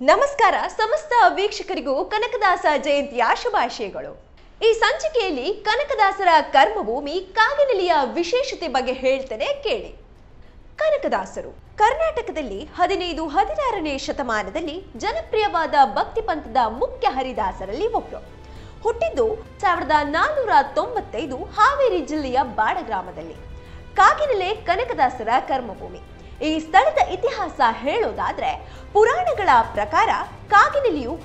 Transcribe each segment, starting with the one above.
ನಮಸ್ಕಾರ ಸಮಸ್ತ ವೀಕ್ಷಕರಿಗೂ ಕನಕದಾಸ ಜಯಂತಿಯ ಶುಭಾಶಯಗಳು. ಈ ಸಂಚಿಕೆಯಲ್ಲಿ ಕನಕದಾಸರ ಕರ್ಮಭೂಮಿ ಕಾಗಿನೆಲೆಯ ವಿಶೇಷತೆ ಬಗ್ಗೆ ಹೇಳ್ತೇನೆ ಕೇಳಿ. ಕನಕದಾಸರು, ಕರ್ನಾಟಕದಲ್ಲಿ ಹದಿನೈದು ಹದಿನಾರನೇ ಶತಮಾನದಲ್ಲಿ ಜನಪ್ರಿಯವಾದ ಭಕ್ತಿ ಪಂಥದ ಮುಖ್ಯ ಹರಿದಾಸರಲ್ಲಿ ಒಬ್ಬರು ಹುಟ್ಟಿದ್ದು ಸಾವಿರದ ನಾನ್ನೂರ ತೊಂಬತ್ತೈದು ಹಾವೇರಿ ಜಿಲ್ಲೆಯ ಬಾಡ ಗ್ರಾಮದಲ್ಲಿ ಕಾಗಿನೆಲೆ ಕನಕದಾಸರ ಕರ್ಮಭೂಮಿ. ಈ ಸ್ಥಳದ ಇತಿಹಾಸ ಹೇಳೋದಾದ್ರೆ ಪುರಾಣಗಳ ಪ್ರಕಾರ ಕಾಗಿನೆಲೆಯು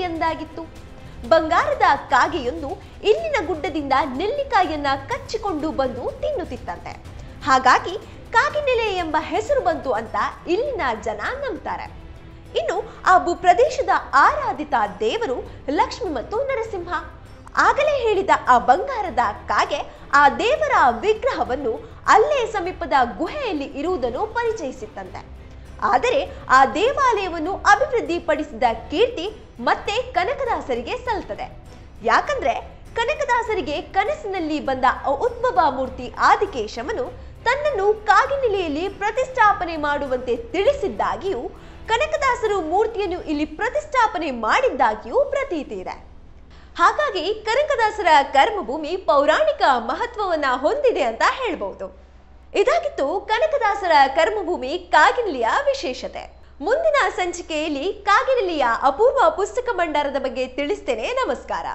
ಎಂದಾಗಿತ್ತು. ಬಂಗಾರದ ಕಾಗೆಯೊಂದು ಇಲ್ಲಿನ ಗುಡ್ಡದಿಂದ ನೆಲ್ಲಿಕಾಯನ್ನ ಕಚ್ಚಿಕೊಂಡು ಬಂದು ತಿನ್ನುತ್ತಿತ್ತಂತೆ. ಹಾಗಾಗಿ ಕಾಗಿನೆಲೆ ಎಂಬ ಹೆಸರು ಬಂತು ಅಂತ ಇಲ್ಲಿನ ಜನ ನಂಬ್ತಾರೆ. ಇನ್ನು ಆ ಭೂಪ್ರದೇಶದ ಆರಾಧಿತ ದೇವರು ಲಕ್ಷ್ಮಿ ಮತ್ತು ನರಸಿಂಹ. ಆಗಲೇ ಹೇಳಿದ ಆ ಬಂಗಾರದ ಕಾಗೆ ಆ ದೇವರ ವಿಗ್ರಹವನ್ನು ಅಲ್ಲೇ ಸಮೀಪದ ಗುಹೆಯಲ್ಲಿ ಇರುವುದನ್ನು ಪರಿಚಯಿಸಿತ್ತಂತೆ. ಆದರೆ ಆ ದೇವಾಲಯವನ್ನು ಅಭಿವೃದ್ಧಿಪಡಿಸಿದ ಕೀರ್ತಿ ಮತ್ತೆ ಕನಕದಾಸರಿಗೆ ಸಲ್ತದೆ ಯಾಕಂದ್ರೆ ಕನಕದಾಸರಿಗೆ ಕನಸಿನಲ್ಲಿ ಬಂದ ಉದ್ಭವ ಮೂರ್ತಿ ಆದಿಕೇಶವನು ತನ್ನನ್ನು ಕಾಗಿನೆಲೆಯಲ್ಲಿ ಪ್ರತಿಷ್ಠಾಪನೆ ಮಾಡುವಂತೆ ತಿಳಿಸಿದ್ದಾಗಿಯೂ ಕನಕದಾಸರು ಮೂರ್ತಿಯನ್ನು ಇಲ್ಲಿ ಪ್ರತಿಷ್ಠಾಪನೆ ಮಾಡಿದ್ದಾಗಿಯೂ ಪ್ರತೀತಿ ಇದೆ. ಹಾಗಾಗಿ ಕನಕದಾಸರ ಕರ್ಮಭೂಮಿ ಪೌರಾಣಿಕ ಮಹತ್ವವನ್ನ ಹೊಂದಿದೆ ಅಂತ ಹೇಳ್ಬಹುದು. ಇದಾಗಿತ್ತು ಕನಕದಾಸರ ಕರ್ಮಭೂಮಿ ಕಾಗಿನಲಿಯ ವಿಶೇಷತೆ. ಮುಂದಿನ ಸಂಚಿಕೆಯಲ್ಲಿ ಕಾಗಿನಲಿಯ ಅಪೂರ್ವ ಪುಸ್ತಕ ಭಂಡಾರದ ಬಗ್ಗೆ ತಿಳಿಸ್ತೇನೆ. ನಮಸ್ಕಾರ.